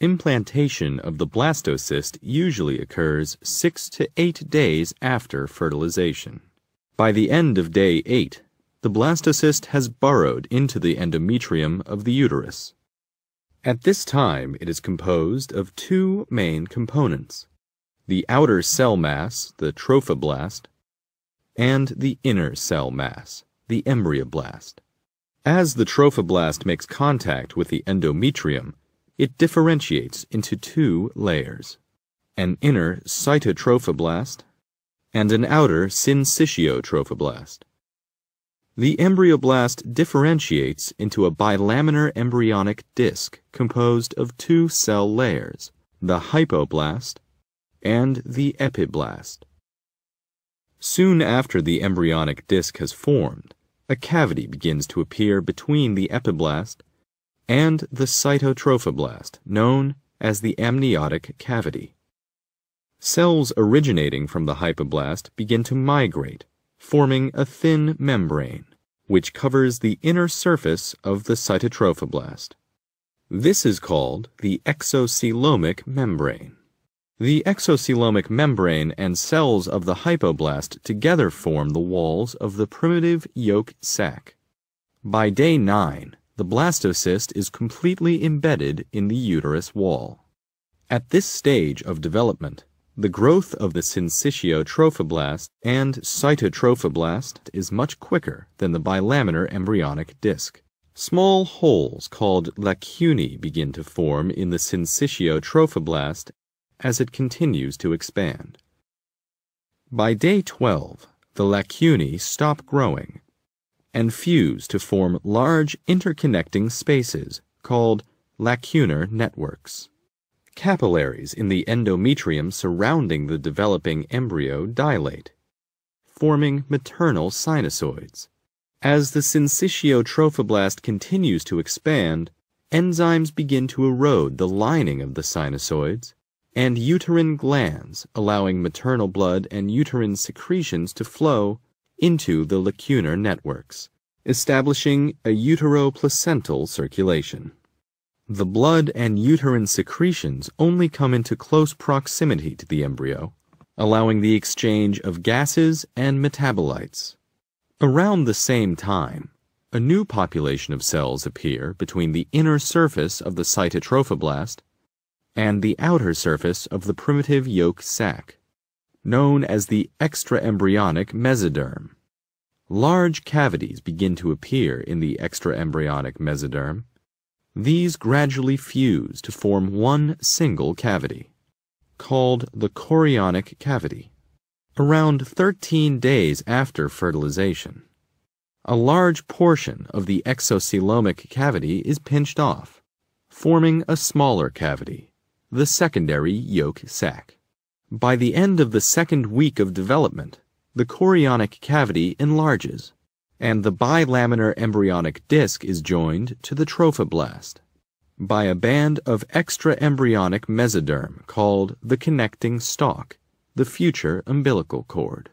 Implantation of the blastocyst usually occurs 6 to 8 days after fertilization. By the end of day 8, the blastocyst has burrowed into the endometrium of the uterus. At this time, it is composed of two main components the outer cell mass, the trophoblast, and the inner cell mass, the embryoblast. As the trophoblast makes contact with the endometrium, it differentiates into two layers an inner cytotrophoblast and an outer syncytiotrophoblast. The embryoblast differentiates into a bilaminar embryonic disc composed of two cell layers, the hypoblast and the epiblast. Soon after the embryonic disc has formed, a cavity begins to appear between the epiblast and the cytotrophoblast, known as the amniotic cavity. Cells originating from the hypoblast begin to migrate, forming a thin membrane, which covers the inner surface of the cytotrophoblast. This is called the exocoelomic membrane. The exocoelomic membrane and cells of the hypoblast together form the walls of the primitive yolk sac. By day 9, the blastocyst is completely embedded in the uterus wall. At this stage of development, the growth of the syncytiotrophoblast and cytotrophoblast is much quicker than the bilaminar embryonic disc. Small holes called lacunae begin to form in the syncytiotrophoblast as it continues to expand. By day 12, the lacunae stop growing and fuse to form large interconnecting spaces called lacunar networks. Capillaries in the endometrium surrounding the developing embryo dilate, forming maternal sinusoids. As the syncytiotrophoblast continues to expand, enzymes begin to erode the lining of the sinusoids and uterine glands, allowing maternal blood and uterine secretions to flow into the lacunar networks, establishing a uteroplacental circulation. The blood and uterine secretions only come into close proximity to the embryo, allowing the exchange of gases and metabolites. Around the same time, a new population of cells appear between the inner surface of the cytotrophoblast and the outer surface of the primitive yolk sac known as the extraembryonic mesoderm. Large cavities begin to appear in the extraembryonic mesoderm. These gradually fuse to form one single cavity, called the chorionic cavity. Around 13 days after fertilization, a large portion of the exocoelomic cavity is pinched off, forming a smaller cavity, the secondary yolk sac. By the end of the second week of development, the chorionic cavity enlarges, and the bilaminar embryonic disc is joined to the trophoblast by a band of extraembryonic mesoderm called the connecting stalk, the future umbilical cord.